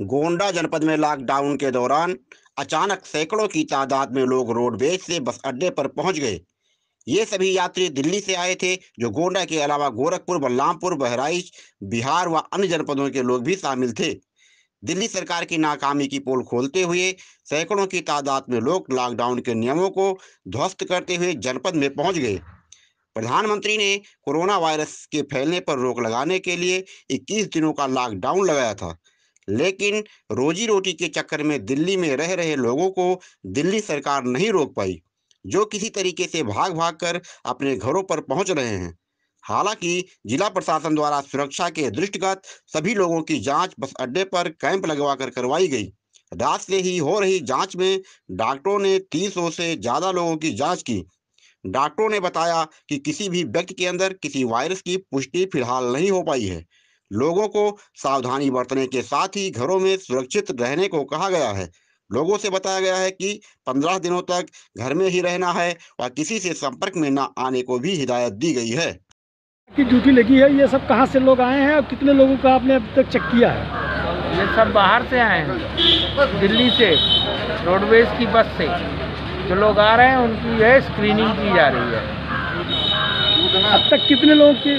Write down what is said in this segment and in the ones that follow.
गोंडा जनपद में लॉकडाउन के दौरान अचानक सैकड़ों की तादाद में लोग रोडवेज़ से बस अड्डे पर पहुँच गए। ये सभी यात्री दिल्ली से आए थे, जो गोंडा के अलावा गोरखपुर, बलरामपुर, बहराइच, बिहार व अन्य जनपदों के लोग भी शामिल थे। दिल्ली सरकार की नाकामी की पोल खोलते हुए सैकड़ों की तादाद में लोग लॉकडाउन के नियमों को ध्वस्त करते हुए जनपद में पहुँच गए। प्रधानमंत्री ने कोरोना वायरस के फैलने पर रोक लगाने के लिए 21 दिनों का लॉकडाउन लगाया था। लेकिन रोजी रोटी के चक्कर में दिल्ली में रह रहे लोगों को दिल्ली सरकार नहीं रोक पाई, जो किसी तरीके से भाग भाग कर अपने घरों पर पहुँच रहे हैं। हालाँकि जिला प्रशासन द्वारा सुरक्षा के दृष्टिगत सभी लोगों की जाँच बस अड्डे पर कैंप लगवाकर करवाई गई। रात से ही हो रही जाँच में डॉक्टरों ने तीन सौ से ज़्यादा लोगों की जाँच की। डॉक्टरों ने बताया कि किसी भी व्यक्ति के अंदर किसी वायरस की पुष्टि फ़िलहाल नहीं हो पाई है। लोगों को सावधानी बरतने के साथ ही घरों में सुरक्षित रहने को कहा गया है। लोगों से बताया गया है कि पंद्रह दिनों तक घर में ही रहना है और किसी से संपर्क में न आने को भी हिदायत दी गई है। की ड्यूटी लगी है ये सब कहाँ से लोग आए हैं और कितने लोगों का आपने अब तक चेक किया है? ये सब बाहर से आए हैं दिल्ली से रोडवेज़ की बस से। जो लोग आ रहे हैं उनकी जो है स्क्रीनिंग की जा रही है। अब तक कितने लोगों के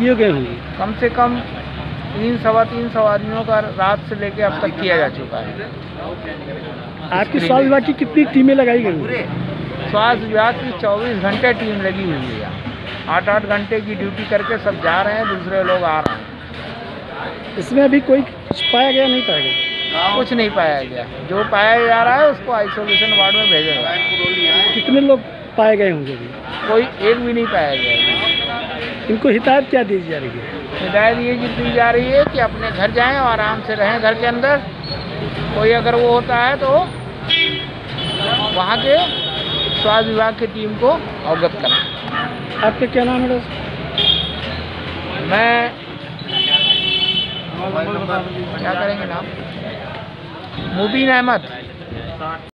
किए गए होंगे? कम से कम तीन सवा तीन सौ आदमियों का रात से लेके अब तक किया जा चुका है। आपकी स्वास्थ्य विभाग की कितनी टीमें लगाई गई हैं? स्वास्थ्य विभाग की चौबीस घंटे टीम लगी हुई है आठ आठ घंटे की ड्यूटी करके सब जा रहे हैं दूसरे लोग आ रहे हैं। इसमें अभी कोई पाया गया नहीं पाया गया? कुछ नहीं पाया गया। जो पाया जा रहा है उसको आइसोलेशन वार्ड में भेजा गया कितने लोग पाए गए होंगे कोई एक भी नहीं पाया गया। इनको हिदायत क्या दी जा रही है? हिदायत ये दी जा रही है कि अपने घर जाएँ और आराम से रहें घर के अंदर। कोई अगर वो होता है तो वहाँ के स्वास्थ्य विभाग की टीम को अवगत करें। आपका क्या नाम है डॉक्टर मैं क्या करेंगे नाम? मुबीन अहमद।